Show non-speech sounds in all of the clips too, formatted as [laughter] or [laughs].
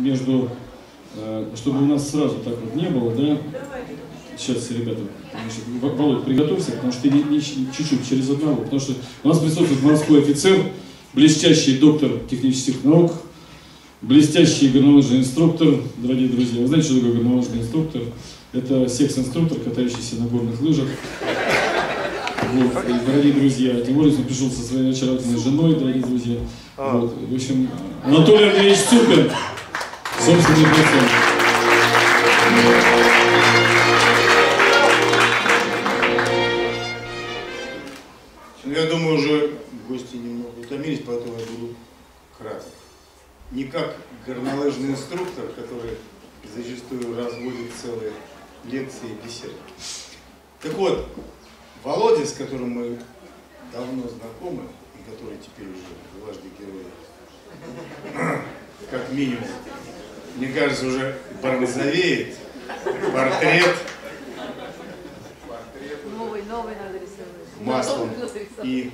между, э, чтобы у нас сразу так вот не было, да? Сейчас, ребята, значит, Володь, приготовься, потому что не, не, чуть-чуть через одного, потому что у нас присутствует морской офицер, блестящий доктор технических наук, блестящий горнолыжный инструктор, дорогие друзья. Вы знаете, что такое горнолыжный инструктор? Это секс-инструктор, катающийся на горных лыжах. Вот, и, дорогие друзья, тем более, он пришел со своей очаровательной женой, дорогие друзья. А. Вот, в общем, Анатолий Андреевич Цупин. 79 ну, Я думаю, уже гости немного утомились, поэтому я буду краток. Не как горнолыжный инструктор, который зачастую разводит целые лекции и беседы. Так вот, Володя, с которым мы давно знакомы, и который теперь уже дважды герой, как минимум, мне кажется, уже бронзовеет, портрет, новый, новый надо рисовать. маслом и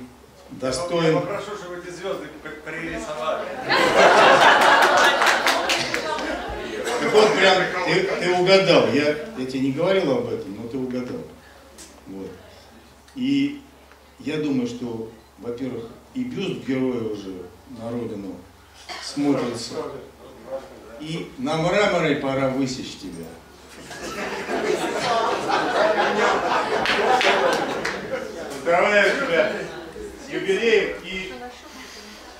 достоин... Я попрошу, чтобы эти звезды пририсовали. Так вот, прям, ты, ты угадал, я, я тебе не говорил об этом, но ты угадал. Вот. И я думаю, что, во-первых, и бюст героя уже на родину смотрится. И на мраморе пора высечь тебя. Поздравляю тебя с юбилеем и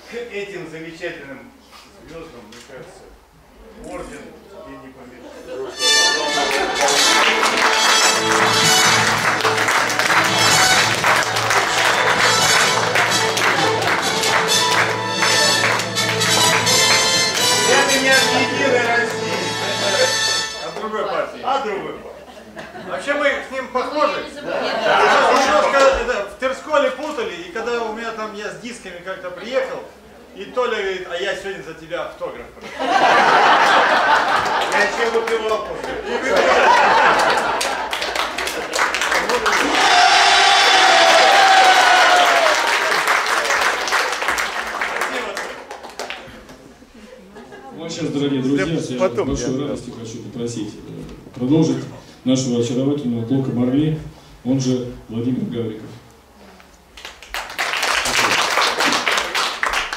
к этим замечательным звездам, мне кажется, орден тебе не помешает. Похожи. Да. Немножко это, в Терсколе путали, и когда у меня там я с дисками как-то приехал, и Толя говорит, а я сегодня за тебя автограф. Я еще выпивал сейчас, дорогие друзья, я с большой радостью хочу попросить э, продолжить нашего очаровательного Блока Марли, он же Владимир Гавриков.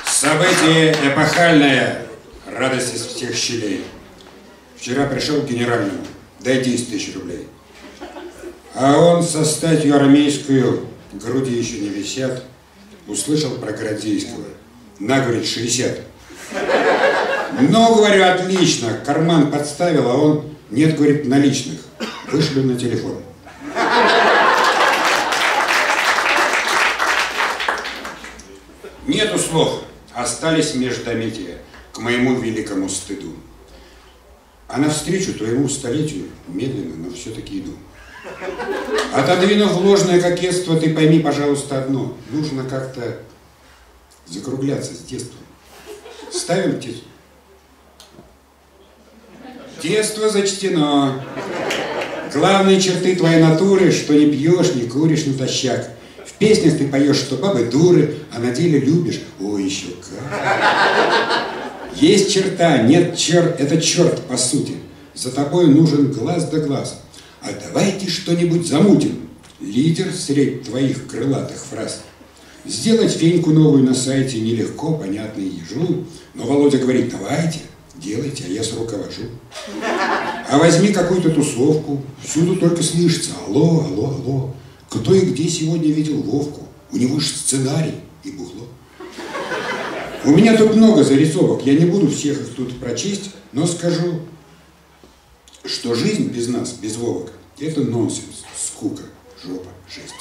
Событие эпохальное, радость из всех щелей. Вчера пришел к генеральному, дай 10 тысяч рублей. А он со статью армейскую, груди еще не висят, услышал про Городзейского. На, говорит, 60. Ну, говорю, отлично, карман подставил, а он, нет, говорит, наличных. Вышлю на телефон. Нету слов, остались междометия, к моему великому стыду. А навстречу твоему столетию медленно, но все-таки иду. Отодвинув ложное кокетство, ты пойми, пожалуйста, одно. Нужно как-то закругляться с детством. Ставим птицу. Детство зачтено. Главные черты твоей натуры, что не пьешь, не куришь натощак. В песнях ты поешь, что бабы дуры, а на деле любишь. Ой, еще как. Есть черта, нет черт, это черт по сути. За тобой нужен глаз да глаз. А давайте что-нибудь замутим. Лидер средь твоих крылатых фраз. Сделать феньку новую на сайте нелегко, понятно ежу. Но Володя говорит, давайте, делайте, а я руковожу. А возьми какую-то тусовку, всюду только слышится алло, алло, алло. Кто и где сегодня видел Вовку? У него же сценарий и бухло. У меня тут много зарисовок, я не буду всех их тут прочесть, но скажу, что жизнь без нас, без Вовок, это нонсенс, скука, жопа, жесть.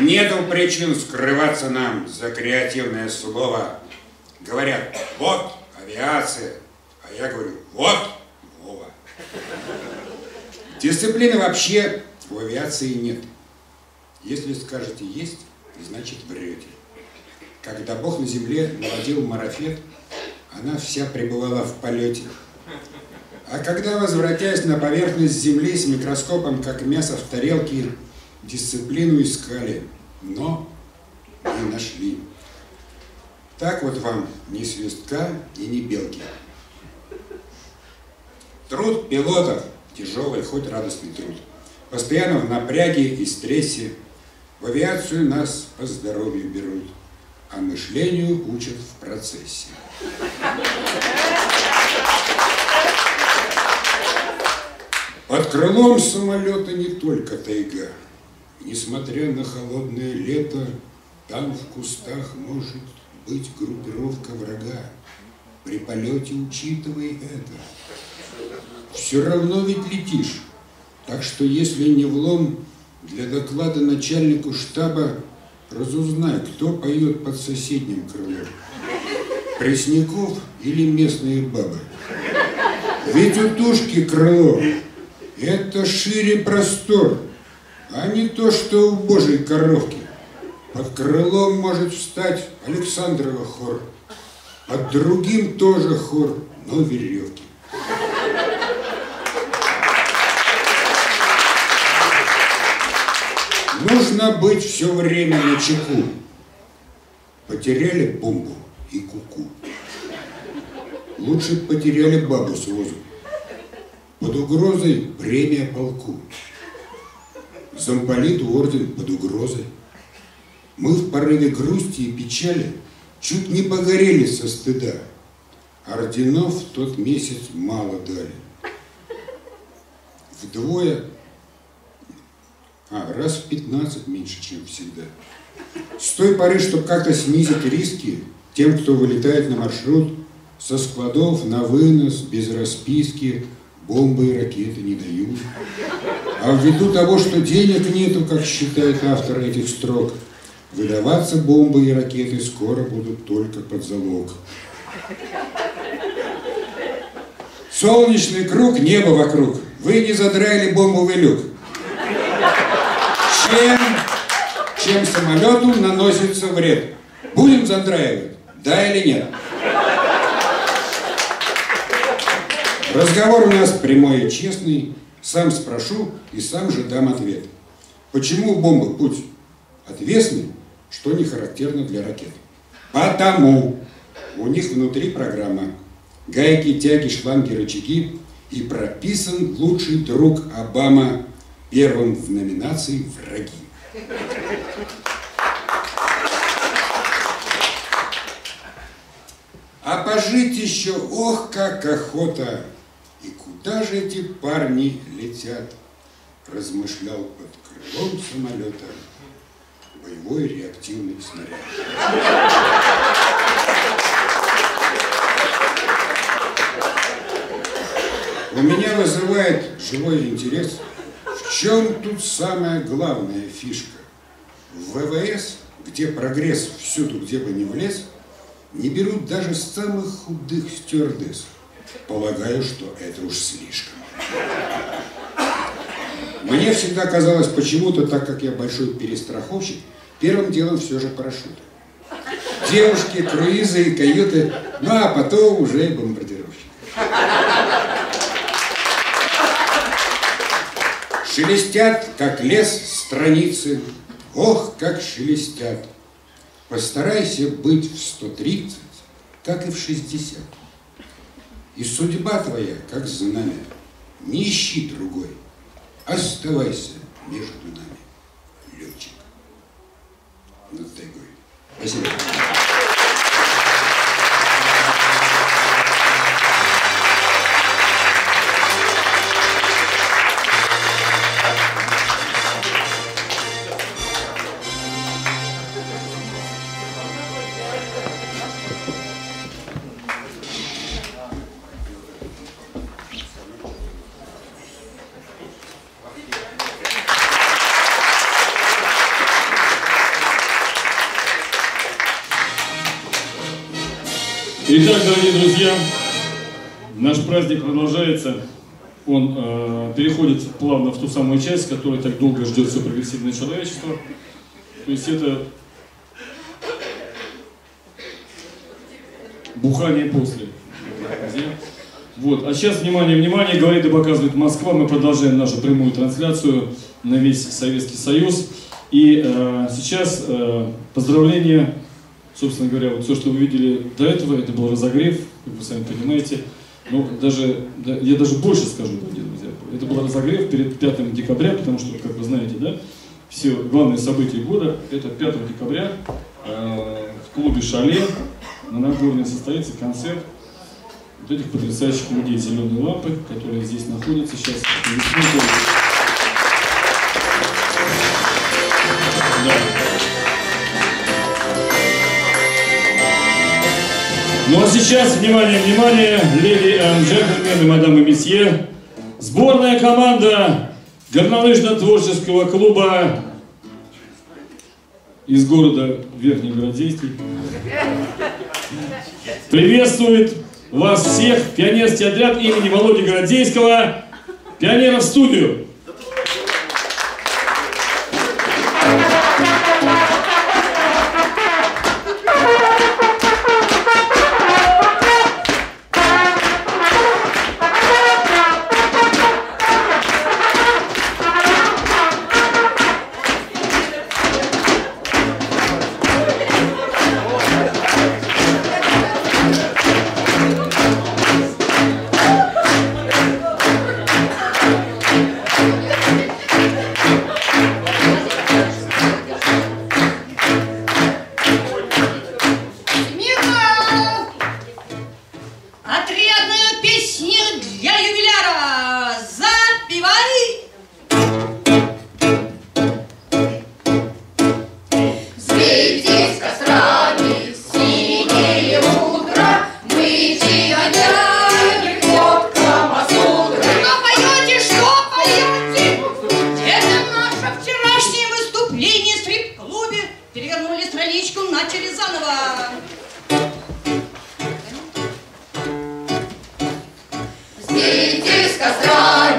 Нету причин скрываться нам за креативное слово. Говорят, вот авиация, а я говорю, вот Вова. Дисциплины вообще в авиации нет. Если скажете есть, значит врете. Когда Бог на земле наводил марафет, она вся пребывала в полете. А когда, возвратясь на поверхность земли с микроскопом, как мясо в тарелке, дисциплину искали, но не нашли. Так вот вам ни свистка и ни белки. Труд пилотов – тяжелый, хоть радостный труд. Постоянно в напряге и стрессе. В авиацию нас по здоровью берут, а мышлению учат в процессе. Под крылом самолета не только тайга. Несмотря на холодное лето, там в кустах может быть группировка врага. При полете учитывай это. Все равно ведь летишь. Так что если не влом, для доклада начальнику штаба разузнай, кто поет под соседним крылом. Пресняков или местные бабы. Ведь у тушки крыло это шире простор, а не то, что у божьей коровки. Под крылом может встать Александрова хор, под другим тоже хор, но веревки. Нужно быть все время на чеку. Потеряли бомбу и куку. -ку. Лучше потеряли бабу с возу. Под угрозой премия полку. Замполиту орден под угрозой. Мы в порыве грусти и печали чуть не погорели со стыда. Орденов в тот месяц мало дали. Вдвое, а, раз в 15 меньше, чем всегда. С той поры, чтобы как-то снизить риски тем, кто вылетает на маршрут, со складов на вынос, без расписки, бомбы и ракеты не дают. А ввиду того, что денег нету, как считает автор этих строк, выдаваться бомбы и ракеты скоро будут только под залог. Солнечный круг, небо вокруг. Вы не задраили бомбовый люк. Чем, чем самолету наносится вред? Будем задраивать? Да или нет? Разговор у нас прямой и честный. Сам спрошу и сам же дам ответ. Почему у бомбы путь отвесный, что не характерно для ракет? Потому у них внутри программа. Гайки, тяги, шланги, рычаги. И прописан лучший друг Обама первым в номинации «Враги». А пожить еще, ох, как охота! И куда же эти парни летят? Размышлял под крылом самолета боевой реактивный снаряд. У меня вызывает живой интерес, в чем тут самая главная фишка. В ВВС, где прогресс всюду, где бы ни влез, не берут даже самых худых стюардесс. Полагаю, что это уж слишком. Мне всегда казалось почему-то, так как я большой перестраховщик, первым делом все же парашют. Девушки, круизы каюты, ну а потом уже и бомбардировщик. Шелестят, как лес, страницы, ох, как шелестят. Постарайся быть в 130, как и в 60. И судьба твоя, как знамя, не ищи другой. Оставайся между нами, летчик. Над тайгой. Спасибо. Наш праздник продолжается. Он э, переходит плавно в ту самую часть, которая так долго ждет все прогрессивное человечество. То есть это бухание после. Вот. А сейчас, внимание, внимание, говорит и показывает Москва. Мы продолжаем нашу прямую трансляцию на весь Советский Союз. И э, сейчас э, поздравления, собственно говоря, вот все, что вы видели до этого, это был разогрев, как вы сами понимаете. Ну, даже, да, я даже больше скажу, дорогие друзья. Это был разогрев перед 5 декабря, потому что, как вы знаете, да, все главные события года, это 5 декабря э, в клубе «Шале» на Нагорной состоится концерт вот этих потрясающих людей «Зеленые лампы», которые здесь находятся сейчас. Ну а сейчас, внимание, внимание, леди и джентльмены, мадам и месье, сборная команда горнолыжно-творческого клуба из города Верхний Городейский приветствует вас всех, пионерский отряд имени Володи Городейского, пионеров Уйдите с костра,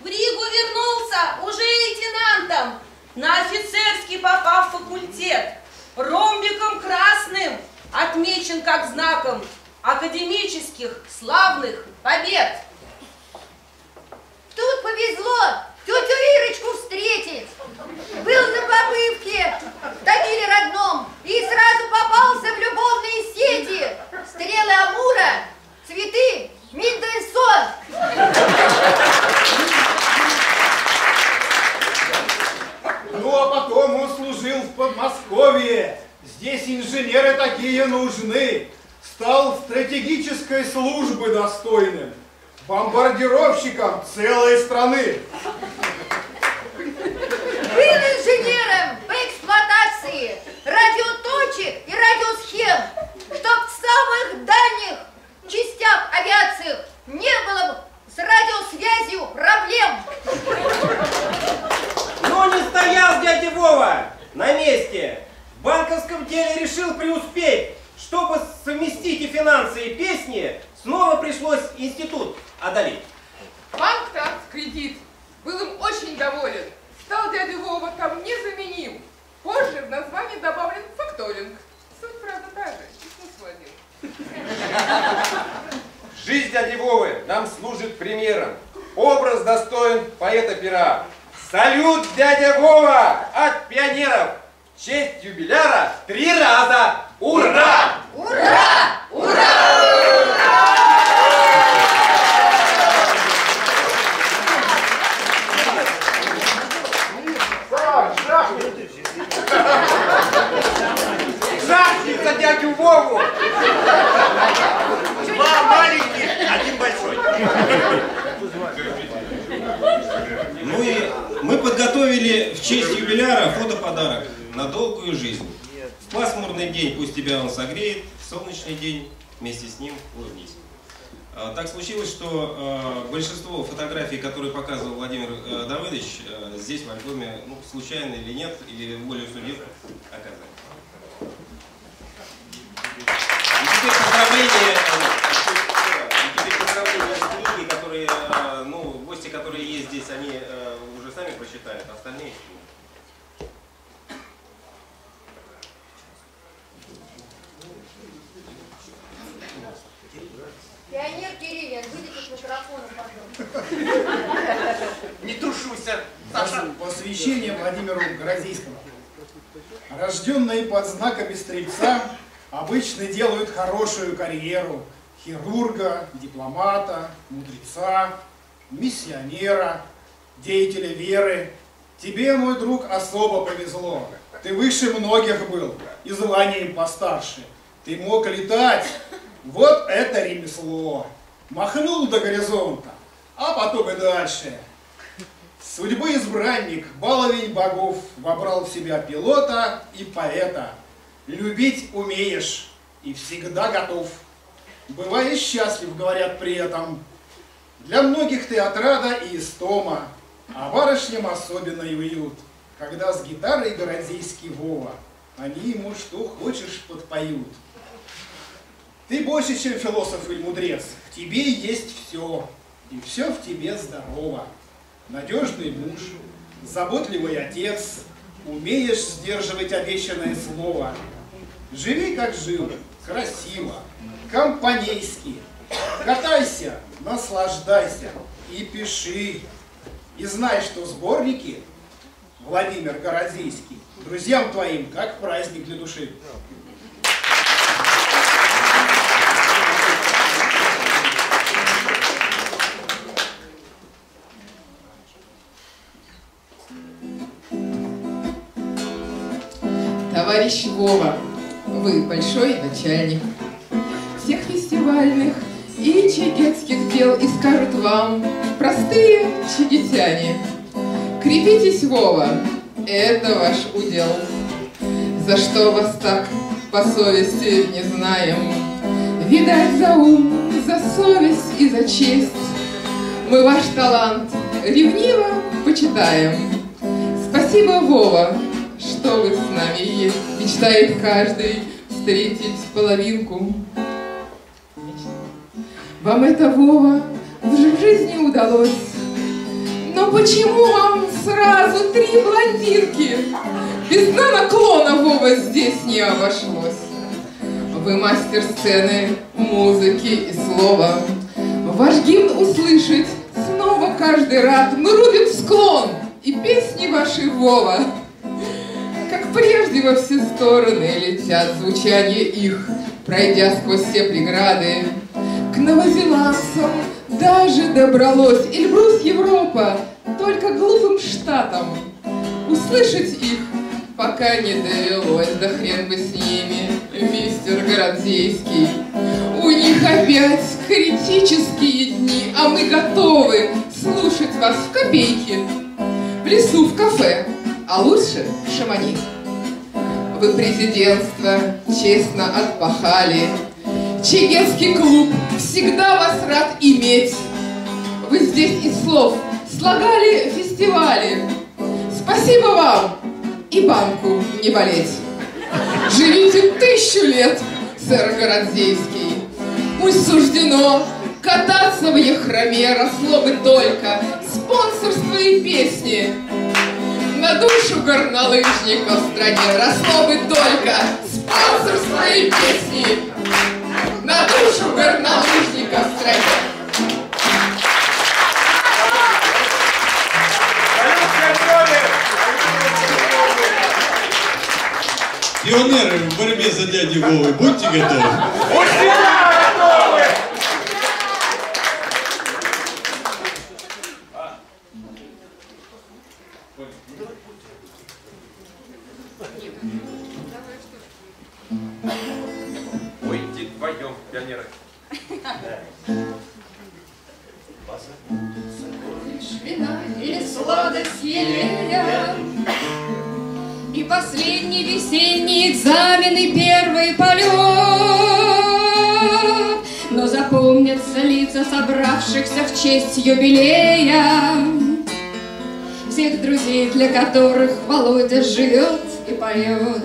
студию. академических славных побед. Тут повезло, тетю Ирочку встретить. Был на побывке в Тагиле родном и сразу попался в любовные сети. Стрелы Амура, цветы Мендельсон. Ну а потом он служил в Подмосковье. Здесь инженеры такие нужны. Стал стратегической службы достойным. Бомбардировщиком целой страны. Был инженером по эксплуатации радиоточек и радиосхем, чтоб в самых дальних частях авиации не было с радиосвязью проблем. Но не стоял дядя Вова на месте. В банковском деле решил преуспеть. Чтобы совместить и финансы, и песни, снова пришлось институт одолеть. Банк так, кредит, был им очень доволен. Стал дядя Вова там незаменим. Позже в названии добавлен факторинг. Суть, правда, та же, и смысл один. Жизнь дяди Вовы нам служит примером. Образ достоин поэта пера. Салют, дядя Вова, от пионеров! В честь юбиляра три раза! Ура! Ура! Вову! Два маленьких, один большой. Ну и мы подготовили в честь юбиляра фотоподарок на долгую жизнь. В пасмурный день пусть тебя он согреет, в солнечный день вместе с ним улыбнись. А, Так случилось, что э, большинство фотографий, которые показывал Владимир э, Давыдович, э, здесь в альбоме, ну, случайно или нет, или волею судеб оказались. И теперь поздравления, э, и теперь поздравления с книги, которые, э, ну, гости, которые есть здесь, они э, уже прочитают, остальные Пионер Кириллин, выйдите с микрофоном, пожалуйста. Не тушуйся, Прошу посвящение Владимиру Городейскому. Рожденные под знаками стрельца обычно делают хорошую карьеру хирурга, дипломата, мудреца, миссионера, деятеля веры. Тебе, мой друг, особо повезло. Ты выше многих был и званием постарше. Ты мог летать. Вот это ремесло. Махнул до горизонта, а потом и дальше. Судьбы избранник, баловень богов, вобрал в себя пилота и поэта. Любить умеешь и всегда готов. Бываешь счастлив, говорят при этом. Для многих ты отрада и истома, а барышням особенно и уют, когда с гитарой городейский Вова, они ему что хочешь подпоют. Ты больше, чем философ или мудрец, в тебе есть все, и все в тебе здорово надежный муж, заботливый отец, умеешь сдерживать обещанное слово. Живи, как жил, красиво, компанейски. Катайся, наслаждайся и пиши. И знай, что сборники Владимир Городейский друзьям твоим как праздник для души. Товарищ Вова, вы большой начальник всех фестивальных и чигетских дел и скажут вам простые чигитяне. Крепитесь, Вова, это ваш удел. За что вас так по совести не знаем? Видать, за ум, за совесть и за честь Мы ваш талант ревниво почитаем. Спасибо, Вова, что вы с нами есть. Мечтает каждый встретить половинку. Вам это, Вова, в жи- в жизни удалось. Но почему вам сразу три блондинки? Без дна наклона, Вова, здесь не обошлось. Вы мастер сцены, музыки и слова. Ваш гимн услышать снова каждый рад, мы рубим склон, и песни ваши Вова. Как прежде во все стороны летят звучания их, пройдя сквозь все преграды. К новозеландцам даже добралось Эльбрус Европа, только глупым штатам. Услышать их пока не довелось, да хрен бы с ними, мистер Городзейский. У них опять критические дни, а мы готовы слушать вас в копейки. В лесу, в кафе, а лучше в Шамани. Вы президентство честно отпахали, Чегетский клуб всегда вас рад иметь. Вы здесь из слов слагали фестивали. Спасибо вам и банку не болеть. Живите тысячу лет, сэр Городзейский. Пусть суждено кататься в яхроме росло бы только спонсорство и песни. На душу горнолыжников в стране росло бы только спонсорство и песни. На душу горнолыжников в стране. Пионеры в борьбе за дядю Вовы, будьте готовы. Пойте елея. И последний весенний экзамен и первый полет. Но запомнятся лица собравшихся в честь юбилея. Всех друзей, для которых Володя живет и поет.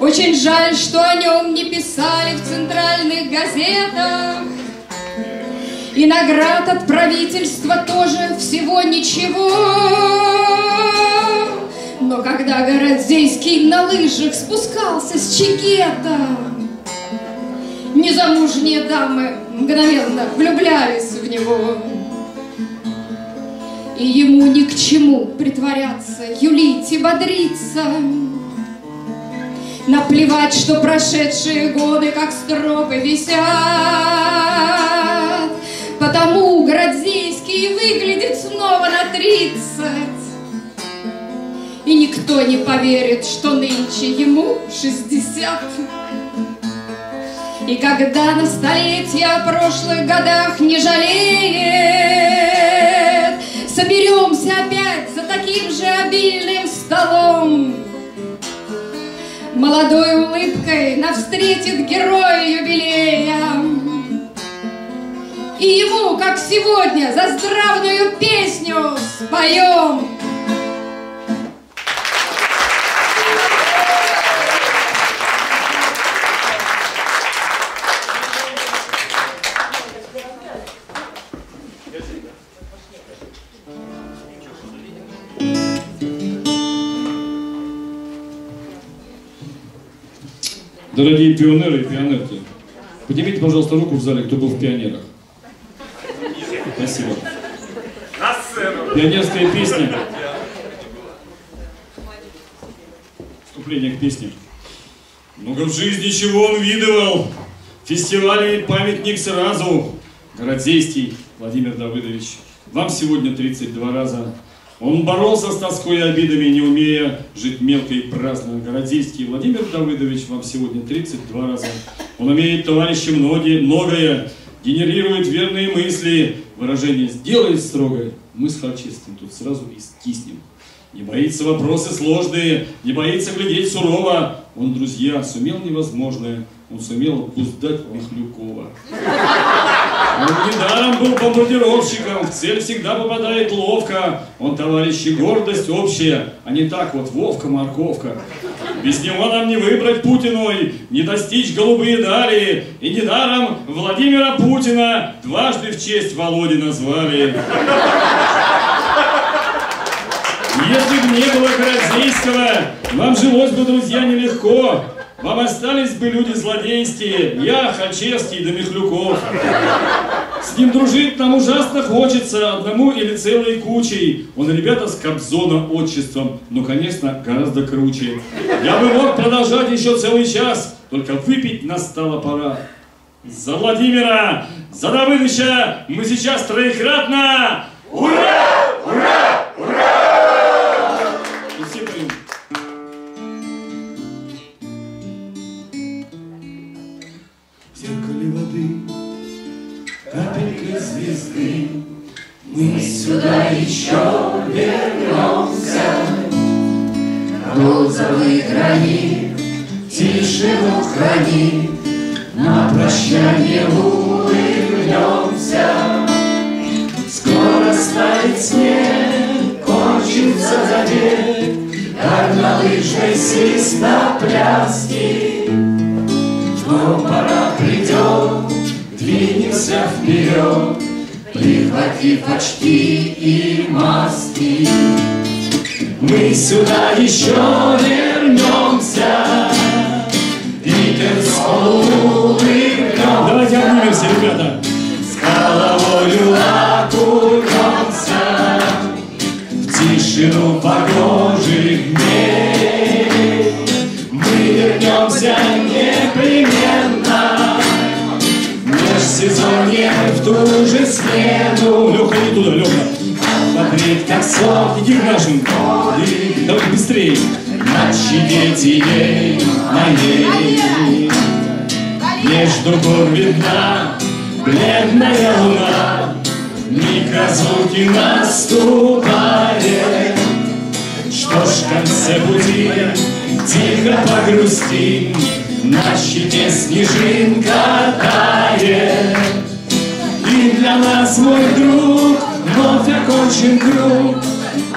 Очень жаль, что о нем не писали в центральных газетах. И наград от правительства тоже всего ничего. Но когда Городзейский на лыжах спускался с чекета, Незамужние дамы мгновенно влюблялись в него. И ему ни к чему притворяться, юлить и бодриться. Наплевать, что прошедшие годы, как стропы, висят. Потому Городзейский выглядит снова на тридцать. И никто не поверит, что нынче ему шестьдесят. И когда на столетие о прошлых годах не жалеет, Соберемся опять за таким же обильным столом. Молодой улыбкой нас встретит герой юбилея. И ему, как сегодня, за здравную песню споем. Дорогие пионеры и пионерки, поднимите, пожалуйста, руку в зале, кто был в пионерах. Спасибо. На сцену. Пионерская песня. Вступление к песне. Много в жизни чего он видывал. Фестивали и памятник сразу. Городзейский Владимир Давыдович. Вам сегодня 32 раза. Он боролся с тоской и обидами, не умея жить мелко и праздно. Городзейский Владимир Давыдович вам сегодня 32 раза. Он умеет, товарищи, многие, многое, генерирует верные мысли, выражение «сделай строгое». Мы с тут сразу и скиснем. Не боится вопросы сложные, не боится глядеть сурово. Он, друзья, сумел невозможное, он сумел обуздать Михлюкова. Он недаром был бомбардировщиком, в цель всегда попадает ловко. Он, товарищи, гордость общая, а не так вот Вовка-морковка. Без него нам не выбрать Путиной, не достичь голубые дали. И недаром Владимира Путина дважды в честь Володи назвали. Если бы не было Городзейского, вам жилось бы, друзья, нелегко. Вам остались бы люди злодейские, я, Хачевский да Михлюков. С ним дружить нам ужасно хочется, одному или целой кучей. Он ребята с Кобзона отчеством, но, конечно, гораздо круче. Я бы мог продолжать еще целый час, только выпить настала пора. За Владимира, за Давыдыча мы сейчас троекратно... Ура! Ура! Розовый гранит Тишину храни На прощание улыбнемся. Скоро станет снег Кончится забег. Горнолыжной свистопляски Но пора придет Двинемся вперед. Прихватив очки и маски Мы сюда еще вернемся. Питерскую улыбнем Давайте обнимемся, ребята. С головою окунемся. В тишину погожих дней Мы вернемся непременно. Межсезонье в ту же смену Смотреть, как к нашим Давай быстрее Ночи дети ей моей Между гор видна бледная луна. Миг разлуки наступает. Что ж в конце пути тихо погрустим На щите снежинка тает. И для нас, мой друг, вновь окончен круг.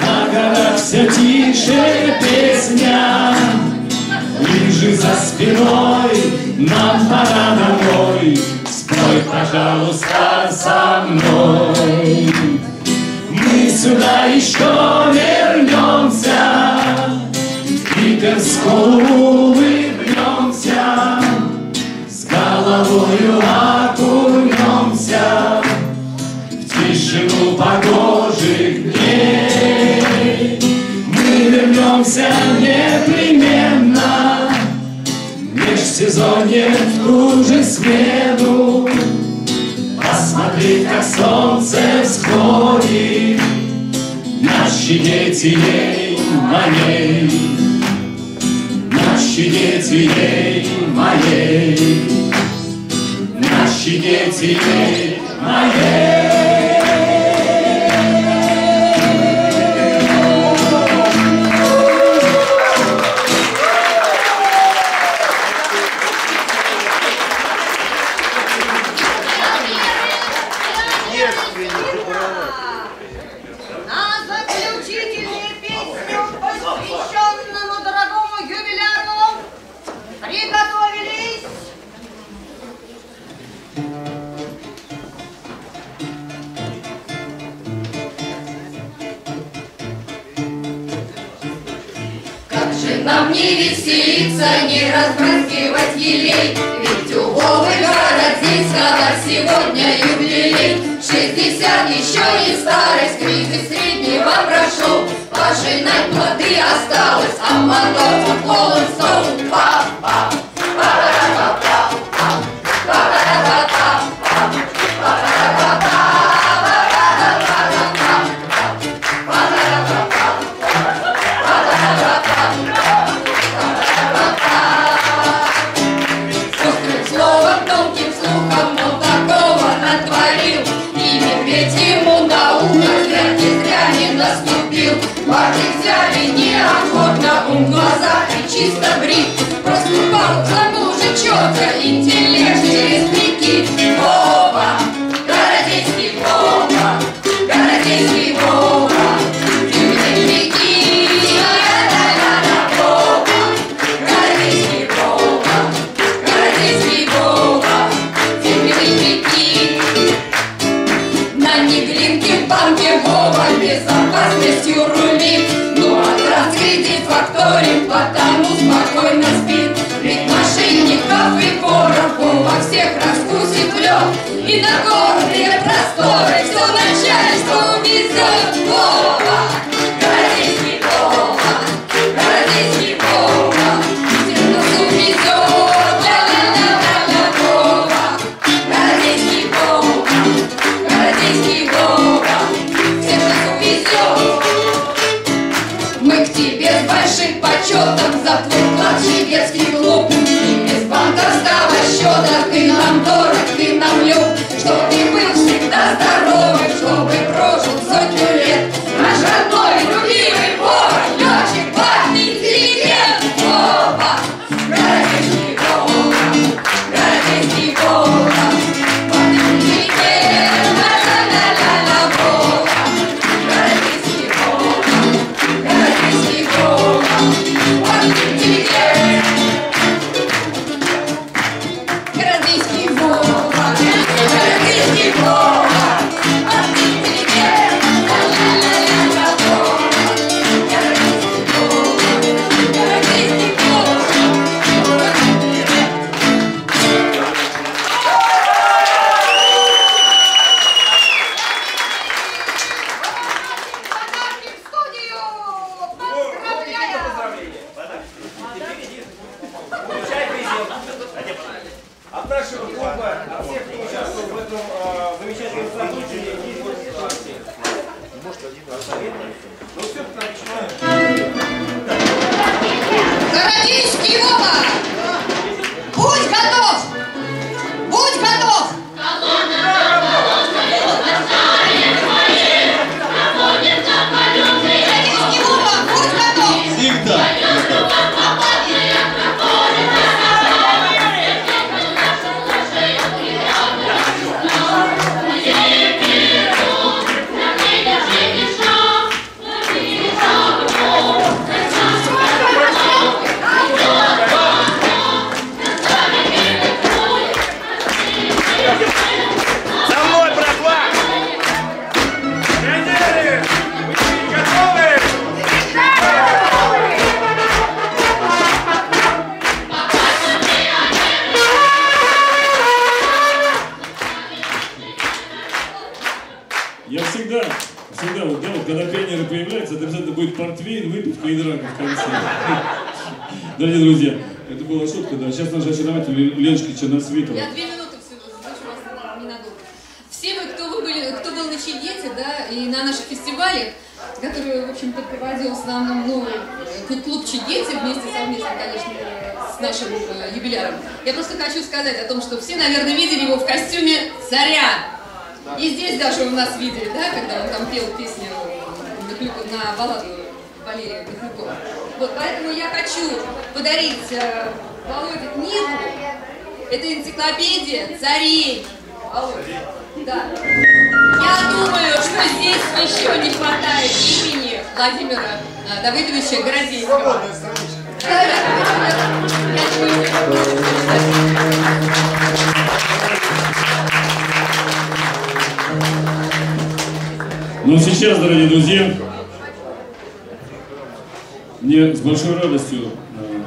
На горах все тише песня. Лежи за спиной, нам пора домой. Спой, пожалуйста, со мной. Мы сюда еще вернемся Питерскую улыбнемся Ту же смену. Посмотреть, как солнце всходит На щите теней моей. На щите теней моей. На щите теней моей нам не веселиться, не разбрызгивать елей, Ведь у Вовы Городзинского сегодня юбилей. Шестьдесят еще не старость, кризис среднего прошел, Пожинать плоды осталось, а мотор полон стол. Па-па, чисто брит. Проступал забыл же четко интеллект через прикид Вова, городецкий Вова, городецкий Вова. Безопасностью рулит. Ну а транскредит факторинг, потому И на горные просторы все начальство везет. О! Я всегда, всегда, вот, да, вот, когда пионеры появляются, это обязательно будет портвейн, выпивка и драка в конце. [laughs] Дорогие друзья, это была шутка, да. Сейчас наш очарователь Леночка Черносвитова. Я две минуты всего задержу вас ненадолго. Все вы, кто, вы были, кто был на Чигете, да, и на наших фестивалях, которые, в общем-то, проводил в основном ну, э, клуб Чигете вместе совместно, конечно, с нашим э, юбиляром. Я просто хочу сказать о том, что все, наверное, видели его в костюме царя. И здесь даже у нас видели, да, когда он там пел песню на балладу Валерия Михлюкова. Вот, поэтому я хочу подарить э, Володе книгу. Это энциклопедия царей. Володя. Да. Я думаю, что здесь еще не хватает имени Владимира э, Давыдовича Городейского. Ну сейчас, дорогие друзья, мне с большой радостью э,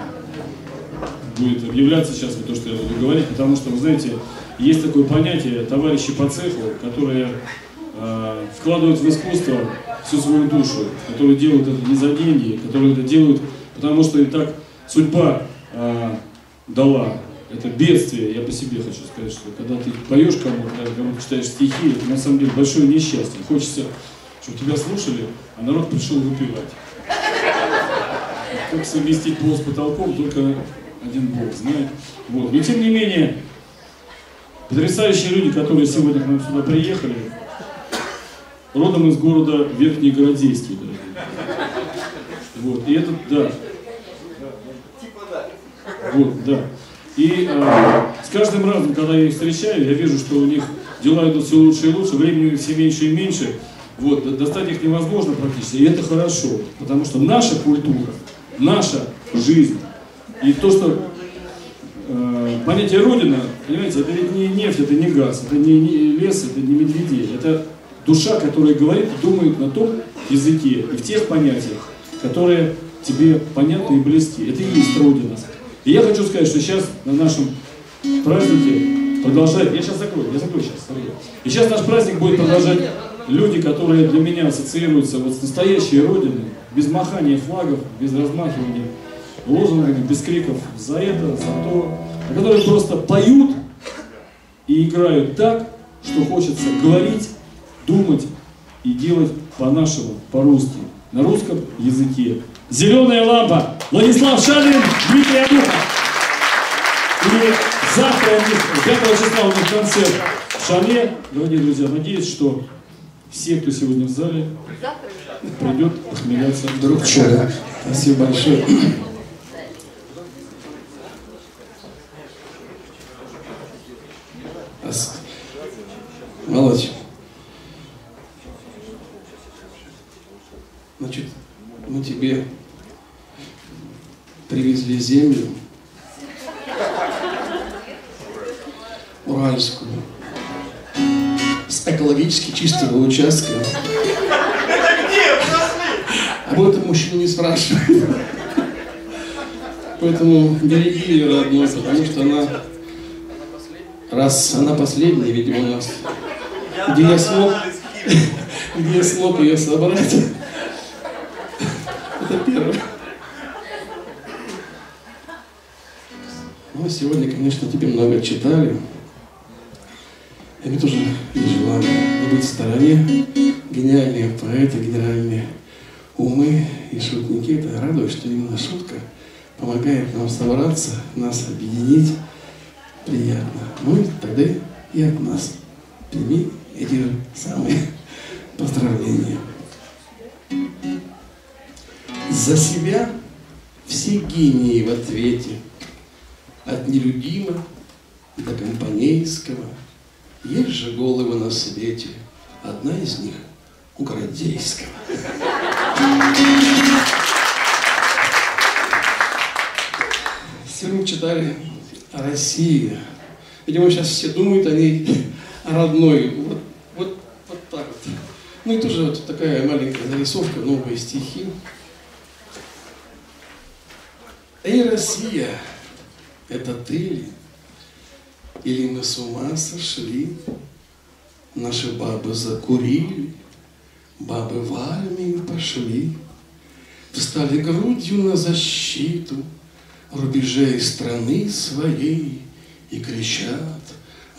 будет объявляться сейчас то, что я буду говорить, потому что, вы знаете, есть такое понятие товарищи по цеху, которые э, вкладывают в искусство всю свою душу, которые делают это не за деньги, которые это делают, потому что им так судьба э, дала. Это бедствие, я по себе хочу сказать, что когда ты поешь кому-то, кому-то читаешь стихи, это на самом деле большое несчастье. Хочется, чтобы тебя слушали, а народ пришел выпивать. Как совместить пол с потолком, только один Бог знает. Вот. Но тем не менее, потрясающие люди, которые сегодня к нам сюда приехали, родом из города Верхний Городейский, дорогие. Вот. И это, да. Вот, да. И э, с каждым разом, когда я их встречаю, я вижу, что у них дела идут все лучше и лучше, времени все меньше и меньше. Вот, до- достать их невозможно практически, и это хорошо, потому что наша культура, наша жизнь, и то, что э, понятие Родина, понимаете, это ведь не нефть, это не газ, это не, не лес, это не медведей, это душа, которая говорит и думает на том языке и в тех понятиях, которые тебе понятны и близки. Это и есть Родина. И я хочу сказать, что сейчас на нашем празднике продолжает, я сейчас закрою, я закрою сейчас. И сейчас наш праздник будет продолжать люди, которые для меня ассоциируются вот с настоящей Родиной, без махания флагов, без размахивания лозунгами, без криков за это, за то, а которые просто поют и играют так, что хочется говорить, думать и делать по-нашему, по-русски, на русском языке. Зеленая лампа. Владислав Шалин, Дмитрий Адухов. И завтра у них, 5 числа у них концерт в Шале. Дорогие друзья, надеюсь, что все, кто сегодня в зале, придет похмеляться друг друга. Спасибо большое. Володь. Значит, мы тебе привезли землю уральскую с экологически чистого участка. [laughs] Об этом мужчина не спрашивает. Поэтому береги ее родной, потому что она Раз она последняя, видимо, у нас, [laughs] где я смог, где я смог ее собрать. Это первое. Мы сегодня, конечно, тебе много читали. И мы тоже не желаем быть в стороне. Гениальные поэты, гениальные умы и шутники. Это радует, что именно шутка помогает нам собраться, нас объединить. Приятно. Ну и тогда и от нас прими эти же самые [laughs] поздравления. За себя все гении в ответе, от нелюдима до компанейского. Есть же головы на свете, одна из них у Городейского. Сегодня мы читали о России. Видимо, сейчас все думают о ней, о родной. Вот, вот, вот так вот. Ну и тоже вот такая маленькая зарисовка, новые стихи. Эй, Россия, это ты ли? Или мы с ума сошли? Наши бабы закурили, бабы в армию пошли, Встали грудью на защиту рубежей страны своей И кричат,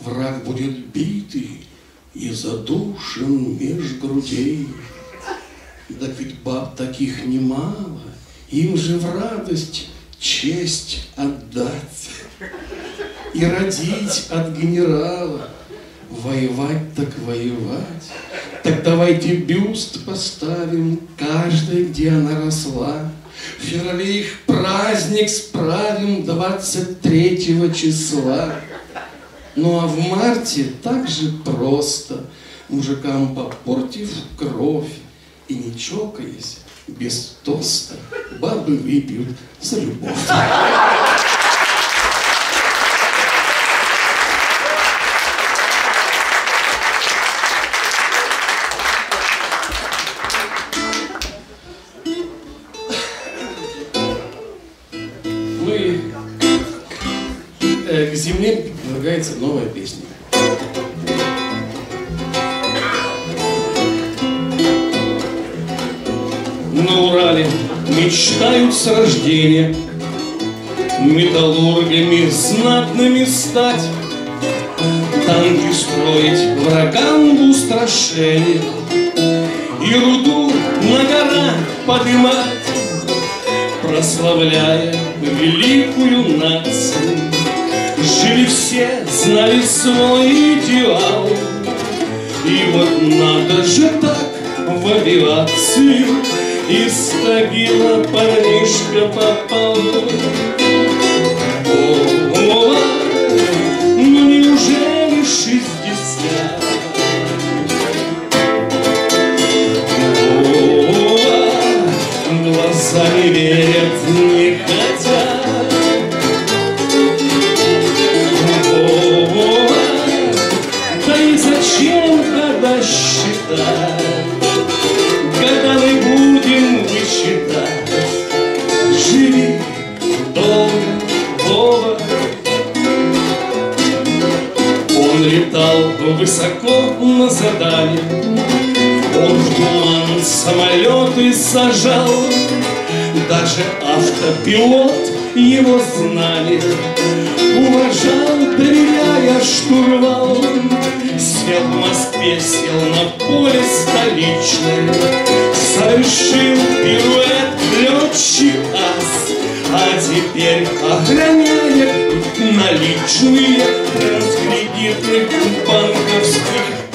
враг будет битый и задушен меж грудей. Да ведь баб таких немало, им же в радость честь отдать и родить от генерала, воевать так воевать. Так давайте бюст поставим каждой, где она росла. Их праздник справим 23 числа. Ну а в марте так же просто, мужикам попортив кровь и не чокаясь, без тоста, бабы выпьют за любовь. Зиме предлагается новая песня. На Урале мечтают с рождения Металлургами знатными стать. Танки строить врагам в устрашение И руду на горах подымать Прославляя великую нацию Все, знали свой идеал. И вот надо же так в авиацию Из парнишка попал сажал. Даже автопилот его знали. Уважал, доверяя штурвал. Сел в Москве, сел на поле столичное. Совершил пируэт летчик ас. А теперь охраняет наличные Транскредитных банковских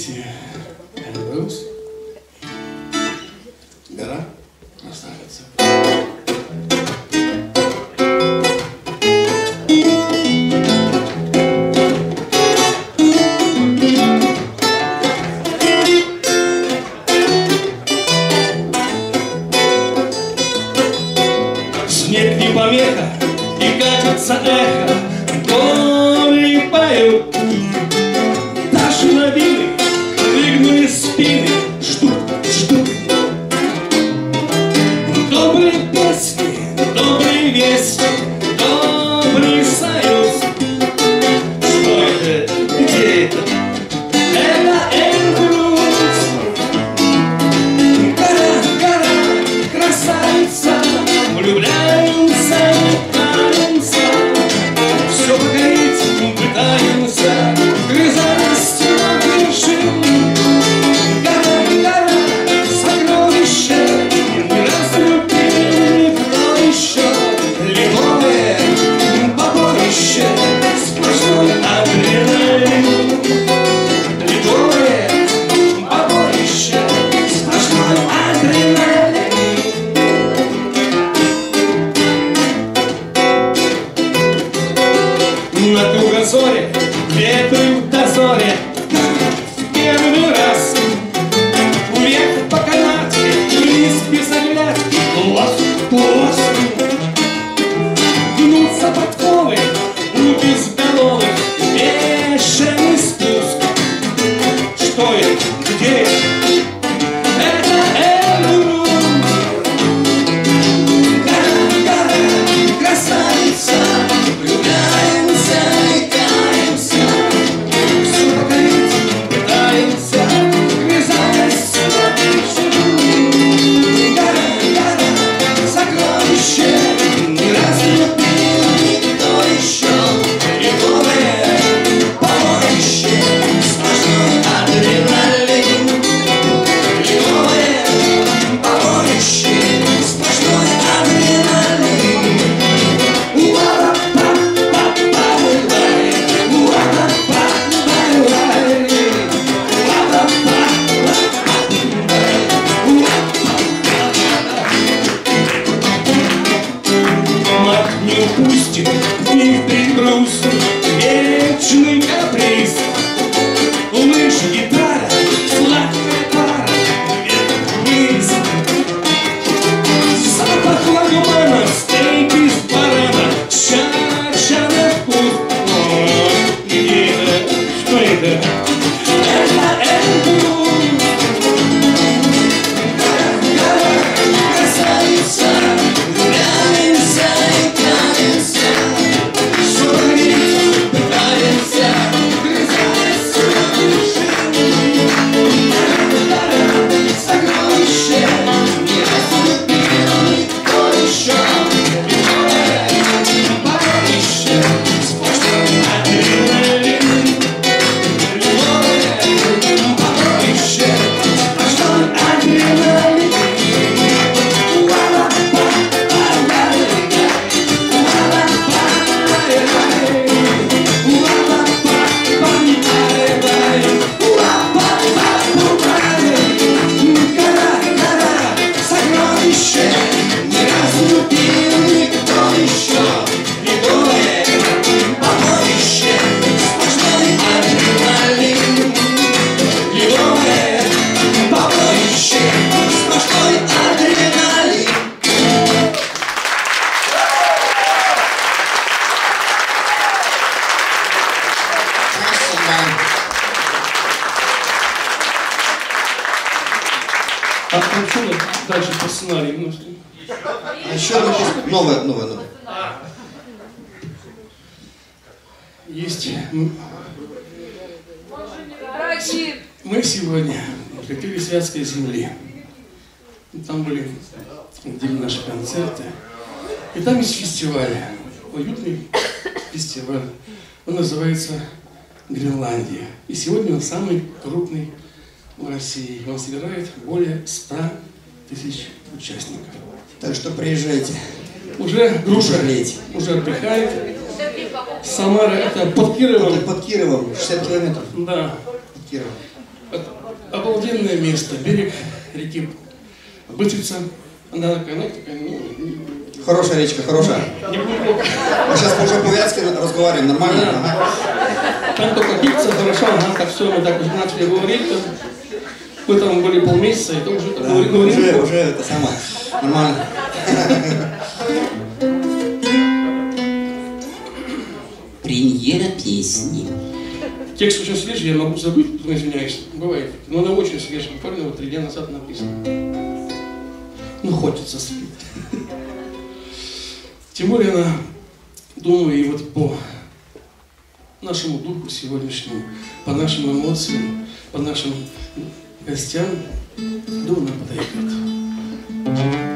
Чигете, Уже группа жалейте. уже отдыхает. Самара, это под Кировом. Это под Кировом, 60 километров. Да. Под Кировом. Обалденное место. Берег реки Быстрица. Она такая, ну, такая, ну, Хорошая речка, хорошая. неглубоко. Мы сейчас уже по-вятски разговариваем, нормально? Ага. Там только пицца, хорошо, ага, так все, мы так уже начали говорить. Там. Мы там были полмесяца, и то уже так Да, говорим. уже, уже это самое. Нормально. [laughs] Премьера песни. Текст очень свежий, я могу забыть, ну, извиняюсь, бывает. Но она очень свежая, буквально вот три дня назад написана. Ну, хочется спит. Тем более она, думаю, и вот по нашему духу сегодняшнему, по нашим эмоциям, по нашим гостям, думаю, она подойдет.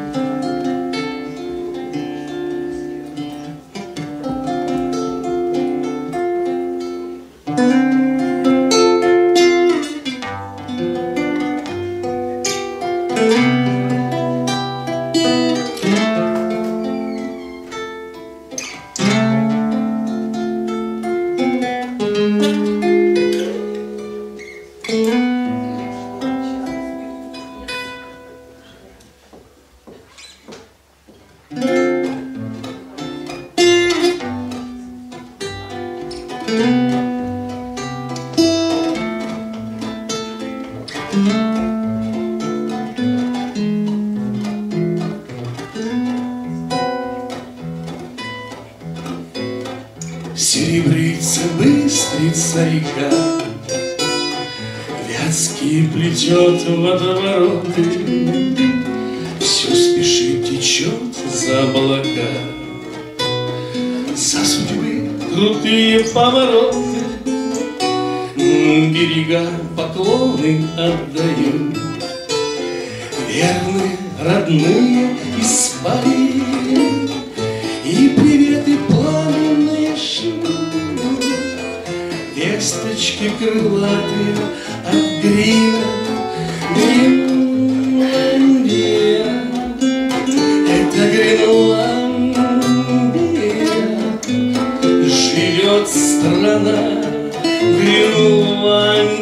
Крутые повороты, Берега поклоны отдают, Верны родные испали, И приветы пламенные шлют, Весточки крылатые от грина, Гренландия, страна Гренландия.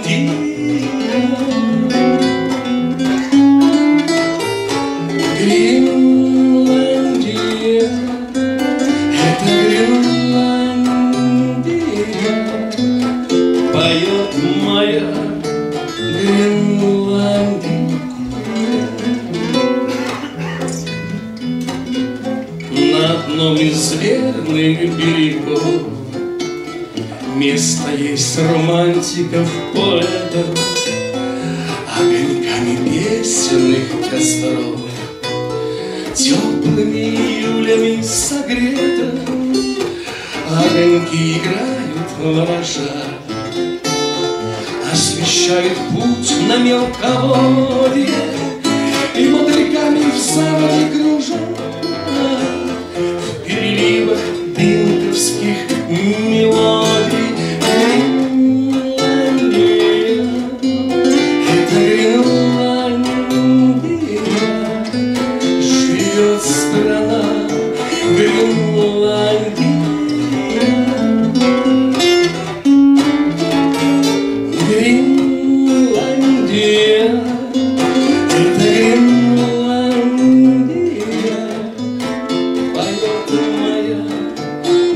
Есть романтиков, поэтов, Огоньками песенных костров, Теплыми июлями согрето, Огоньки играют в ворожа, Освещают путь на мелководье, И мотыльками в заводе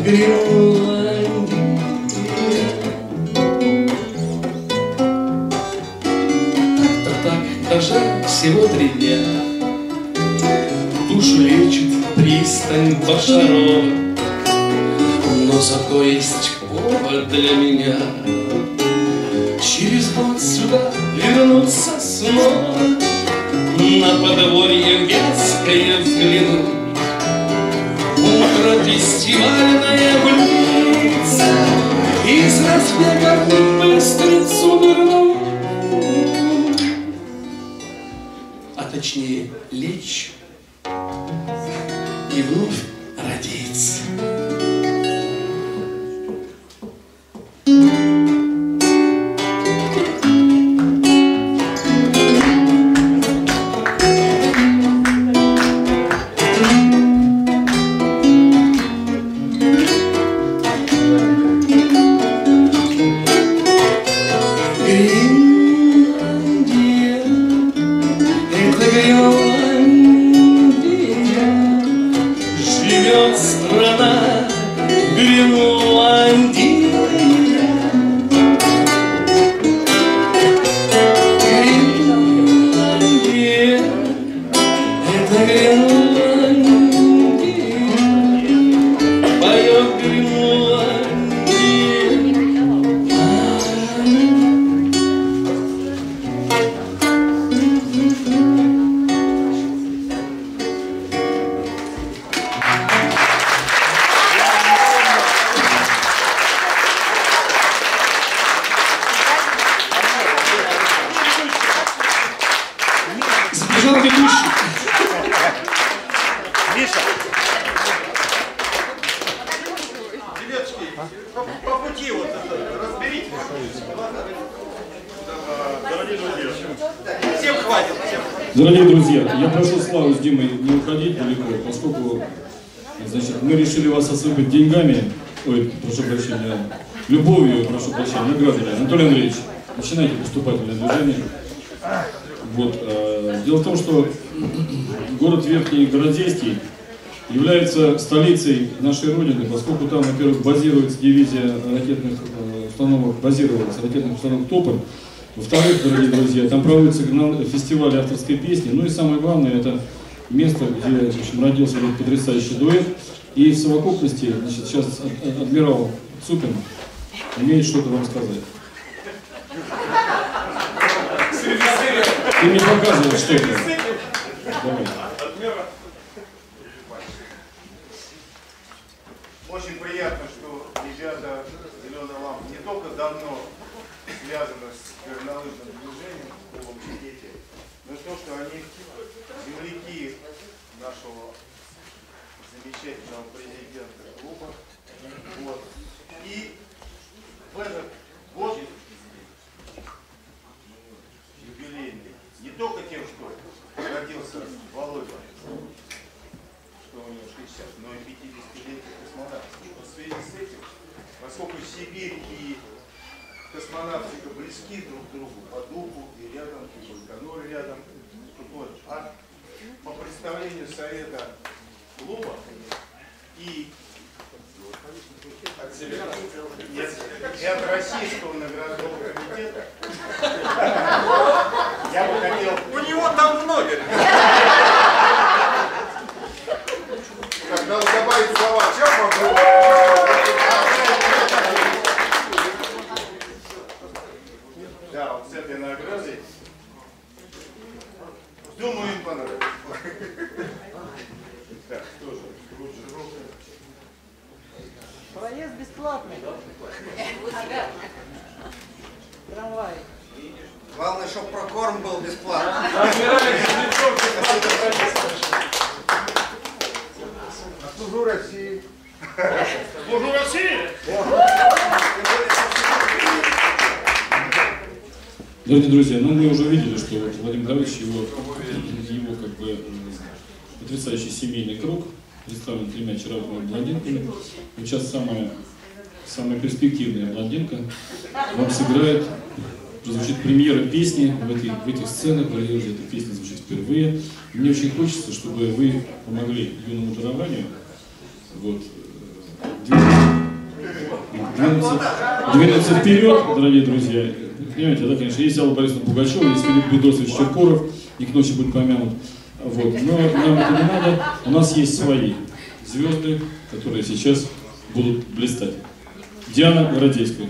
Гренландия. Так-то так, даже всего три дня. Душу лечит пристань Башарова. Но зато есть повод для меня. Через год сюда вернуться снова На подворье вязкое взглянуть Утро фестивальное влюбиться Из разбега быстрицу нырнуть А точнее лечь И вновь Девочки, по, по пути вот это, разберите. Дорогие друзья, всем хватит, всем. Дорогие друзья, я прошу Славу с Димой не уходить далеко, поскольку значит, мы решили вас осыпать деньгами, ой, прошу прощения, любовью, прошу прощения, наградами. Анатолий Андреевич, начинайте поступательное движение. Вот, э, дело в том, что город Верхний Городейский является столицей нашей Родины, поскольку там, во-первых, базируется дивизия ракетных э, установок, базировалась ракетных установок «Тополь», во-вторых, дорогие друзья, там проводится фестиваль авторской песни. Ну и самое главное, это место, где в общем, родился этот потрясающий дуэт. И в совокупности, значит, сейчас ад- ад- адмирал Цупин имеет что-то вам сказать. Ты мне показываешь, что это. Давай. Очень приятно, что ребята Зеленая лампа не только давно связаны с горнолыжным движением в университете, но и то, что они земляки нашего замечательного президента клуба. Вот. И в этот год юбилейный не только тем, что родился Володя, что у него 60, но и 50-летие космонавтики. Вот в связи с этим, поскольку Сибирь и космонавтика близки друг к другу по духу и рядом, и Байконур рядом, вот, а по представлению Совета клуба и от, себя, и от, и от Российского наградного комитета. Я бы хотел... У него там много. Надо добавить слова. Чем могу? Да, вот с этой наградой. Думаю, им понравится. Так, что же, лучше Проезд бесплатный. Трамвай. Главное, чтобы прокорм был бесплатный. Служу России. Служу России! Дорогие друзья, ну мы уже видели, что вот Владимир Давыдович, его, его как бы потрясающий семейный круг, представлен тремя очаровательными блондинками. Вот сейчас самая, самая перспективная блондинка вам сыграет, прозвучит премьера песни в, этой, в этих сценах, в Риоде эта песня звучит впервые. И мне очень хочется, чтобы вы помогли юному дарованию вот, двинуться, двинуться вперед, дорогие друзья. Понимаете, да, конечно, есть Алла Борисовна Пугачева, есть Филипп Бедосович Черкоров, их ночи будет помянут. Вот. Но нам это не надо, у нас есть свои звезды, которые сейчас будут блистать. Диана Городейская.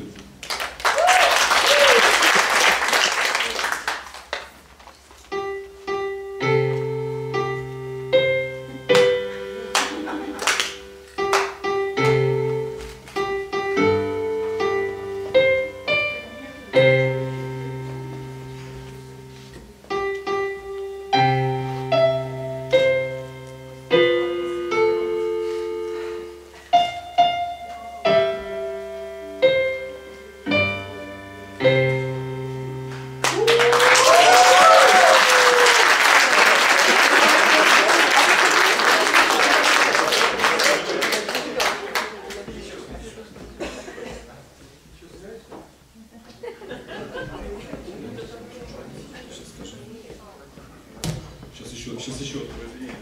Сейчас еще, сейчас еще.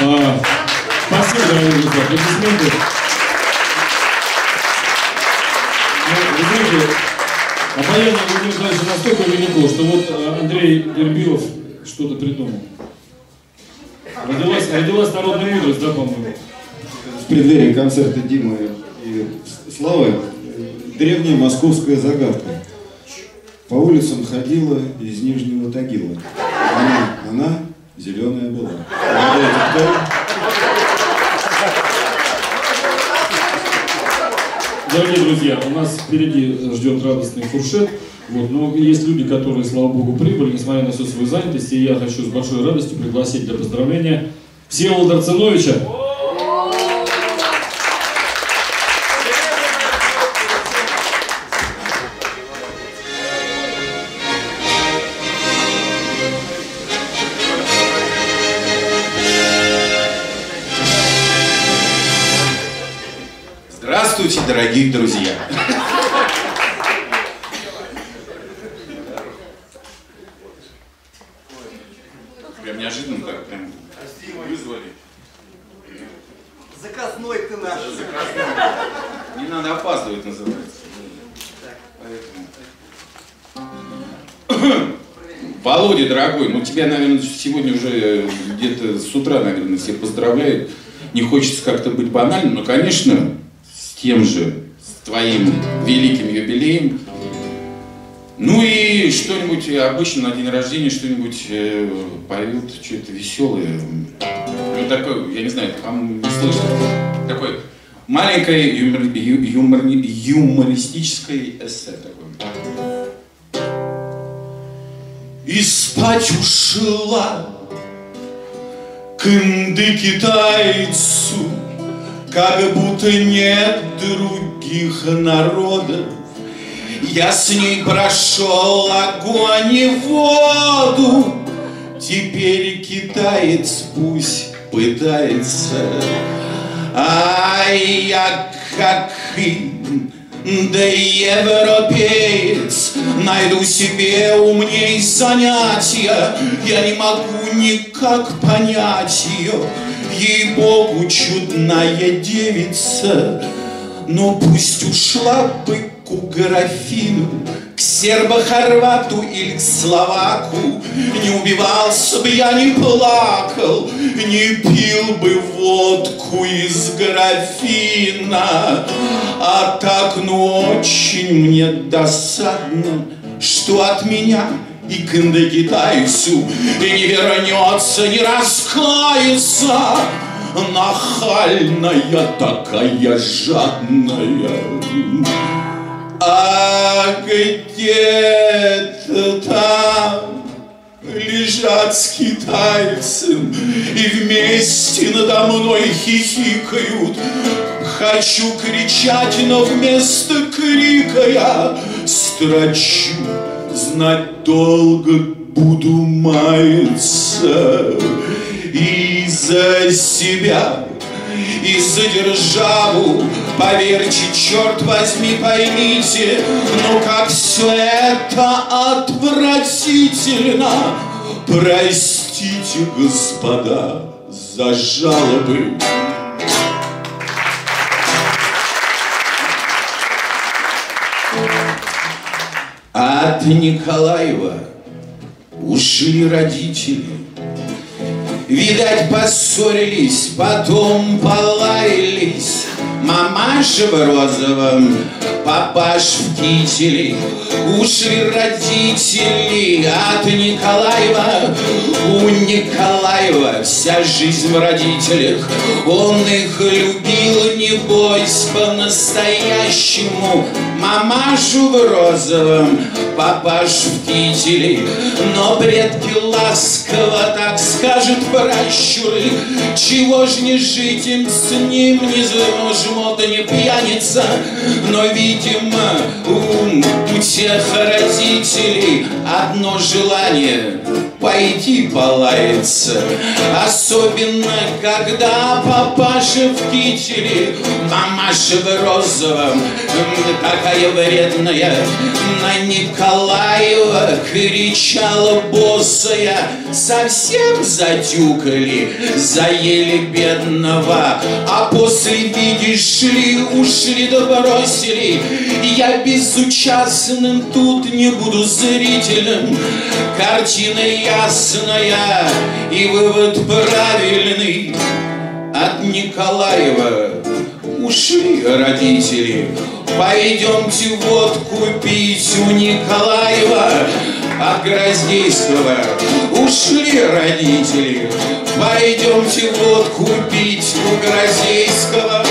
А, спасибо, дорогие друзья, аплодисменты. Ну, вы знаете, обаяние Владимира Николаевича настолько велико, что вот а, Андрей Дербилов что-то придумал. Родилась, родилась народная мудрость, да, по-моему? в преддверии концерта Димы и Славы древняя московская загадка. По улицам ходила из Нижнего Тагила. Она, она зеленая была. Дорогие друзья, у нас впереди ждет радостный фуршет. Вот, но есть люди, которые, слава богу, прибыли, несмотря на всю свою занятость. И я хочу с большой радостью пригласить для поздравления Всеволода Арценовича. Дорогие друзья! Прям неожиданно так, прям вызвали. Заказной ты наш. Заказной. Не надо опаздывать, называется. Поэтому. [coughs] Володя, дорогой, ну тебя, наверное, сегодня уже где-то с утра, наверное, все поздравляют. Не хочется как-то быть банальным, но, конечно, с тем же, твоим великим юбилеем. Ну и что-нибудь, обычно на день рождения что-нибудь э, поют, что-то веселое. Ну такое, я не знаю, там не слышно. Такое маленькое юмор, юмор- юмористическое эссе такое. И спать ушла к инды-китайцу, как будто нет других народов. Я с ней прошел огонь и воду, Теперь китаец пусть пытается, А я как и да европеец. Найду себе умней занятия. Я не могу никак понять ее Ей-богу, чудная девица. Но пусть ушла бы к графину К сербо-хорвату или к словаку. Не убивался бы я, не плакал Не пил бы водку из графина. А так, ну, очень мне досадно Что от меня и к индокитайцу И не вернется, не раскается. Нахальная такая жадная. А где-то там лежат с китайцем И вместе надо мной хихикают? Хочу кричать, но вместо крика я строчу Знать долго буду маяться И за себя и за державу. Поверьте, черт возьми, поймите Ну как все это отвратительно. Простите, господа, за жалобы От Николаева. Ушли родители. Видать, поссорились, потом полаялись. Мамаша в розовом, папаш в кителе. Ушли родители от Николаева. У Николаева вся жизнь в родителях. Он их любил, небось, по-настоящему Мамашу в розовом, папаш в кителе. Но предки ласково так скажут пращуры. Чего ж не жить им с ним, не жмот, не пьяница. Но, видимо, у, у тех родителей одно желание пойти полаяться. Особенно, когда папаша в кителе Мамаша в розовом. Такая вредная На Николаева кричала босая. Совсем затюкали Заели бедного. А после, видишь ли, ушли да бросили. Я безучастным тут не буду зрителем. Картина ясная и вывод правильный. От Николаева ушли родители. Пойдемте водку пить у Николаева. От Гроздейского ушли родители. Пойдемте водку пить у Гроздейского.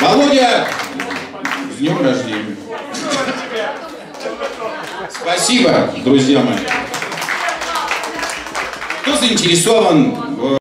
Володя, с днем рождения. Спасибо, друзья мои. Кто заинтересован